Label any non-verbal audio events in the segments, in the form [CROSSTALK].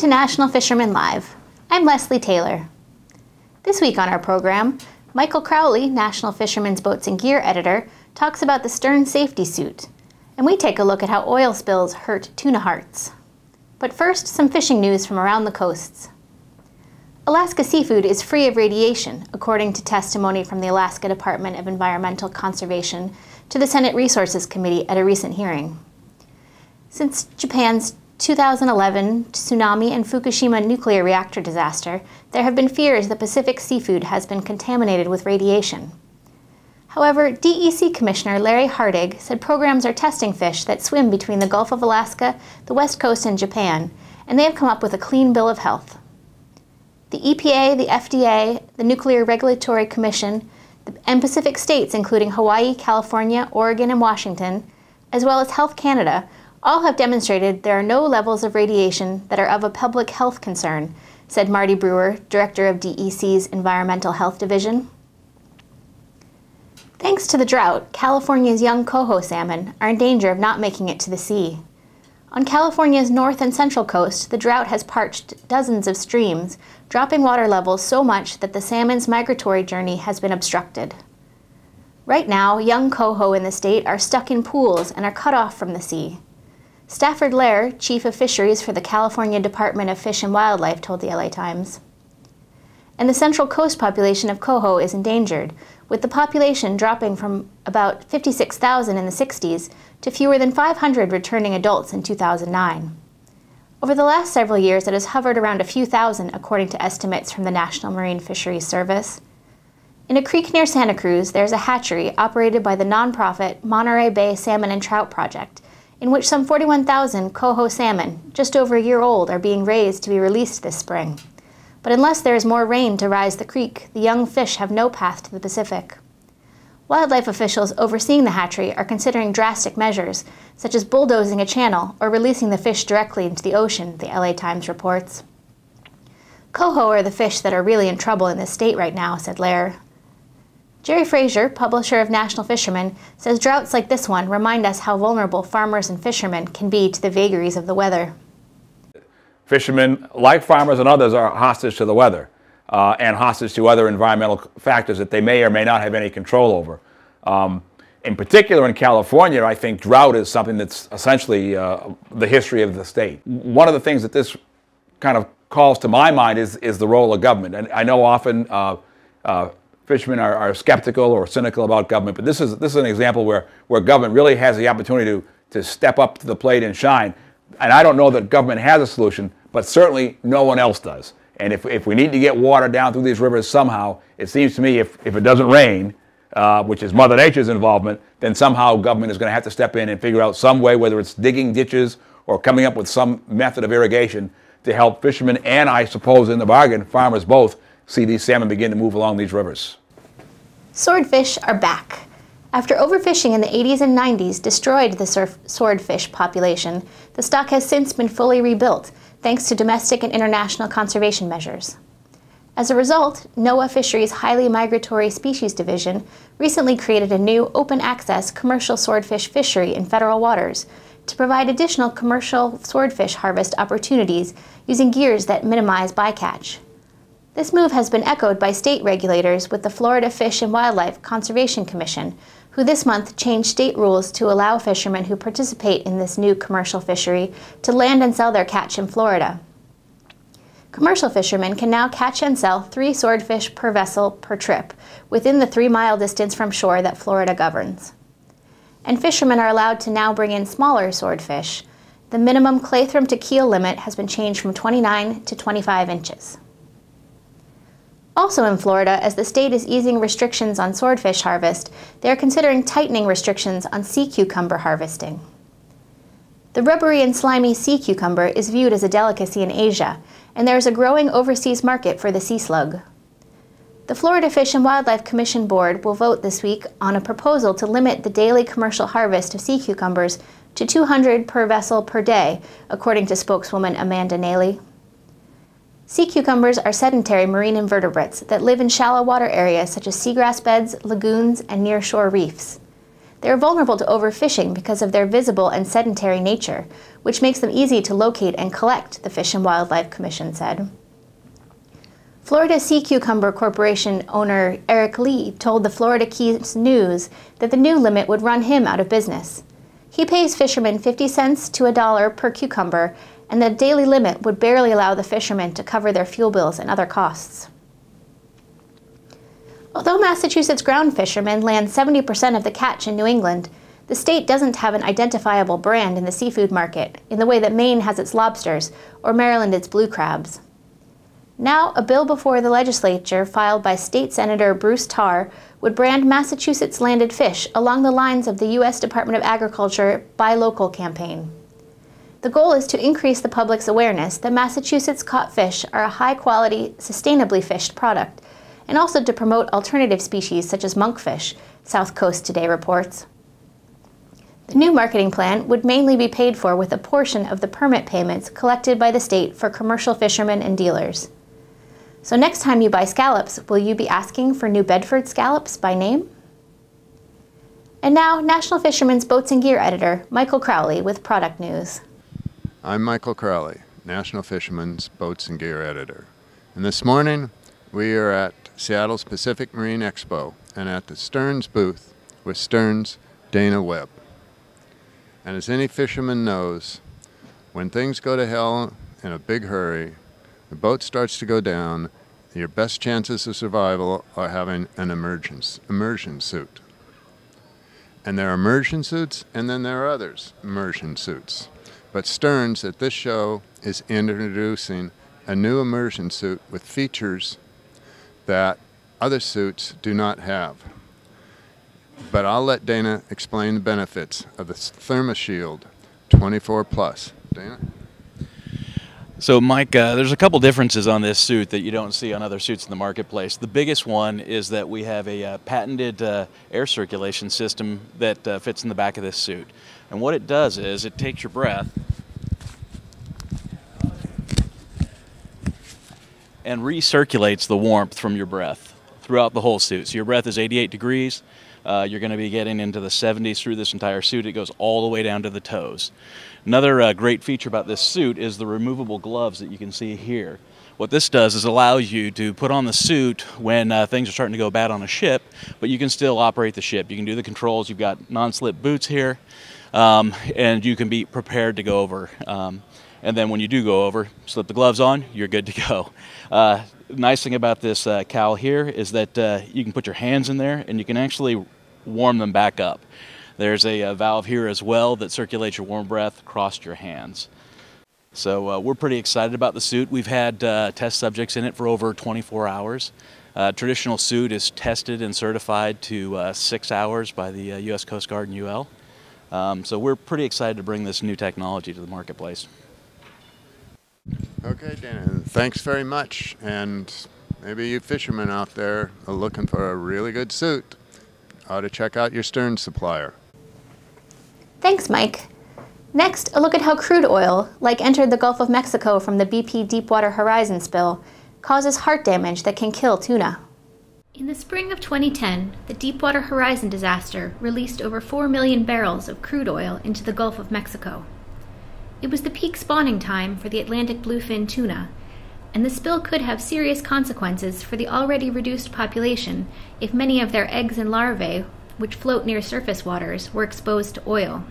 to National Fisherman Live. I'm Leslie Taylor. This week on our program, Michael Crowley, National Fisherman's Boats and Gear editor, talks about the Stearns safety suit, and we take a look at how oil spills hurt tuna hearts. But first, some fishing news from around the coasts. Alaska seafood is free of radiation, according to testimony from the Alaska Department of Environmental Conservation to the Senate Resources Committee at a recent hearing. Since Japan's 2011 tsunami and Fukushima nuclear reactor disaster, there have been fears that Pacific seafood has been contaminated with radiation. However, DEC Commissioner Larry Hartig said programs are testing fish that swim between the Gulf of Alaska, the West Coast, and Japan, and they have come up with a clean bill of health. The EPA, the FDA, the Nuclear Regulatory Commission, and Pacific states, including Hawaii, California, Oregon, and Washington, as well as Health Canada, all have demonstrated there are no levels of radiation that are of a public health concern, said Marty Brewer, director of DEC's Environmental Health Division. Thanks to the drought, California's young coho salmon are in danger of not making it to the sea. On California's north and central coast, the drought has parched dozens of streams, dropping water levels so much that the salmon's migratory journey has been obstructed. Right now, young coho in the state are stuck in pools and are cut off from the sea. Stafford Lehr, Chief of Fisheries for the California Department of Fish and Wildlife, told the LA Times. And the Central Coast population of coho is endangered, with the population dropping from about 56,000 in the 60s to fewer than 500 returning adults in 2009. Over the last several years, it has hovered around a few thousand, according to estimates from the National Marine Fisheries Service. In a creek near Santa Cruz, there's a hatchery operated by the nonprofit Monterey Bay Salmon and Trout Project, in which some 41,000 coho salmon, just over a year old, are being raised to be released this spring. But unless there is more rain to rise the creek, the young fish have no path to the Pacific. Wildlife officials overseeing the hatchery are considering drastic measures, such as bulldozing a channel or releasing the fish directly into the ocean, the LA Times reports. Coho are the fish that are really in trouble in this state right now, said Lehr. Jerry Fraser, publisher of National Fisherman, says droughts like this one remind us how vulnerable farmers and fishermen can be to the vagaries of the weather. Fishermen, like farmers and others, are hostage to the weather uh, and hostage to other environmental factors that they may or may not have any control over. Um, in particular, in California, I think drought is something that's essentially uh, the history of the state. One of the things that this kind of calls to my mind is, is the role of government. And I know often uh, uh, fishermen are, are, skeptical or cynical about government, but this is, this is an example where, where government really has the opportunity to, to step up to the plate and shine. And I don't know that government has a solution, but certainly no one else does. And if, if we need to get water down through these rivers somehow, it seems to me if, if it doesn't rain, uh, which is Mother Nature's involvement, then somehow government is going to have to step in and figure out some way, whether it's digging ditches or coming up with some method of irrigation to help fishermen and, I suppose, in the bargain, farmers both see these salmon begin to move along these rivers. Swordfish are back. After overfishing in the 80s and 90s destroyed the swordfish population, the stock has since been fully rebuilt thanks to domestic and international conservation measures. As a result, NOAA Fisheries' Highly Migratory Species Division recently created a new open access commercial swordfish fishery in federal waters to provide additional commercial swordfish harvest opportunities using gears that minimize bycatch. This move has been echoed by state regulators with the Florida Fish and Wildlife Conservation Commission, who this month changed state rules to allow fishermen who participate in this new commercial fishery to land and sell their catch in Florida. Commercial fishermen can now catch and sell three swordfish per vessel per trip within the three mile distance from shore that Florida governs. And fishermen are allowed to now bring in smaller swordfish. The minimum cleithrum to keel limit has been changed from 29 to 25 inches. Also in Florida, as the state is easing restrictions on swordfish harvest, they are considering tightening restrictions on sea cucumber harvesting. The rubbery and slimy sea cucumber is viewed as a delicacy in Asia, and there is a growing overseas market for the sea slug. The Florida Fish and Wildlife Commission Board will vote this week on a proposal to limit the daily commercial harvest of sea cucumbers to 200 per vessel per day, according to spokeswoman Amanda Nalley. Sea cucumbers are sedentary marine invertebrates that live in shallow water areas such as seagrass beds, lagoons, and nearshore reefs. They are vulnerable to overfishing because of their visible and sedentary nature, which makes them easy to locate and collect, the Fish and Wildlife Commission said. Florida Sea Cucumber Corporation owner Eric Lee told the Florida Keys News that the new limit would run him out of business. He pays fishermen 50 cents to a dollar per cucumber, and the daily limit would barely allow the fishermen to cover their fuel bills and other costs. Although Massachusetts ground fishermen land 70% of the catch in New England, the state doesn't have an identifiable brand in the seafood market in the way that Maine has its lobsters or Maryland its blue crabs. Now, a bill before the legislature filed by State Senator Bruce Tarr would brand Massachusetts landed fish along the lines of the U.S. Department of Agriculture Buy Local campaign. The goal is to increase the public's awareness that Massachusetts caught fish are a high quality, sustainably fished product and also to promote alternative species such as monkfish, South Coast Today reports. The new marketing plan would mainly be paid for with a portion of the permit payments collected by the state for commercial fishermen and dealers. So next time you buy scallops, will you be asking for New Bedford scallops by name? And now, National Fisherman's Boats and Gear editor, Michael Crowley with Product News. I'm Michael Crowley, National Fisherman's Boats and Gear editor. And this morning, we are at Seattle's Pacific Marine Expo and at the Stearns booth with Stearns Dana Webb. And as any fisherman knows, when things go to hell in a big hurry, the boat starts to go down, your best chances of survival are having an emergence, immersion suit. And there are immersion suits, and then there are others, immersion suits. But Stearns at this show is introducing a new immersion suit with features that other suits do not have. But I'll let Dana explain the benefits of the ThermaShield 24 Plus. Dana? So, Mike, uh, there's a couple differences on this suit that you don't see on other suits in the marketplace. The biggest one is that we have a uh, patented uh, air circulation system that uh, fits in the back of this suit. And what it does is it takes your breath and recirculates the warmth from your breath throughout the whole suit. So your breath is 88 degrees. Uh, you're going to be getting into the 70s through this entire suit. It goes all the way down to the toes. Another uh, great feature about this suit is the removable gloves that you can see here. What this does is allows you to put on the suit when uh, things are starting to go bad on a ship, but you can still operate the ship. You can do the controls. You've got non-slip boots here, um, and you can be prepared to go over. Um, and then when you do go over, slip the gloves on, you're good to go. [LAUGHS] Uh, nice thing about this uh, cowl here is that uh, you can put your hands in there and you can actually warm them back up. There's a, a valve here as well that circulates your warm breath across your hands. So uh, we're pretty excited about the suit. We've had uh, test subjects in it for over 24 hours. Uh, traditional suit is tested and certified to uh, six hours by the uh, U.S. Coast Guard and UL. Um, so we're pretty excited to bring this new technology to the marketplace. Okay, Dan, thanks very much. And maybe you fishermen out there are looking for a really good suit. Ought to check out your Stearns supplier. Thanks, Mike. Next, a look at how crude oil, like entered the Gulf of Mexico from the BP Deepwater Horizon spill, causes heart damage that can kill tuna. In the spring of 2010, the Deepwater Horizon disaster released over 4 million barrels of crude oil into the Gulf of Mexico. It was the peak spawning time for the Atlantic bluefin tuna, and the spill could have serious consequences for the already reduced population if many of their eggs and larvae, which float near surface waters, were exposed to oil.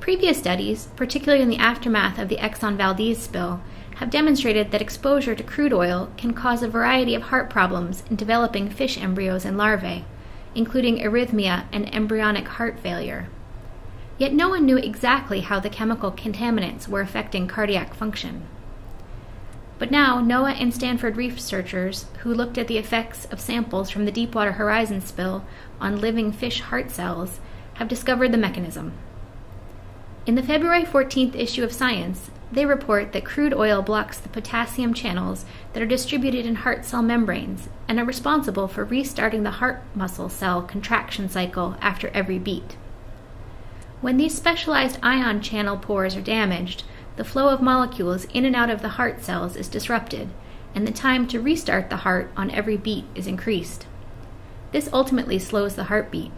Previous studies, particularly in the aftermath of the Exxon Valdez spill, have demonstrated that exposure to crude oil can cause a variety of heart problems in developing fish embryos and larvae, including arrhythmia and embryonic heart failure. Yet no one knew exactly how the chemical contaminants were affecting cardiac function. But now, NOAA and Stanford researchers who looked at the effects of samples from the Deepwater Horizon spill on living fish heart cells have discovered the mechanism. In the February 14th issue of Science, they report that crude oil blocks the potassium channels that are distributed in heart cell membranes and are responsible for restarting the heart muscle cell contraction cycle after every beat. When these specialized ion channel pores are damaged, the flow of molecules in and out of the heart cells is disrupted, and the time to restart the heart on every beat is increased. This ultimately slows the heartbeat.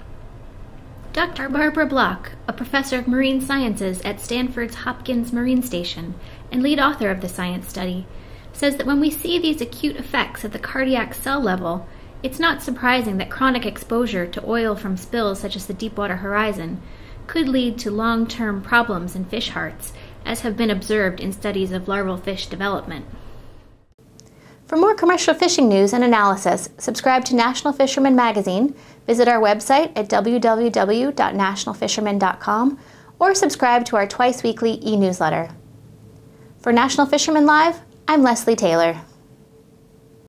Dr. Barbara Block, a professor of marine sciences at Stanford's Hopkins Marine Station and lead author of the science study, says that when we see these acute effects at the cardiac cell level, it's not surprising that chronic exposure to oil from spills such as the Deepwater Horizon could lead to long term problems in fish hearts, as have been observed in studies of larval fish development. For more commercial fishing news and analysis, subscribe to National Fisherman Magazine, visit our website at www.nationalfisherman.com, or subscribe to our twice weekly e newsletter. For National Fisherman Live, I'm Leslie Taylor.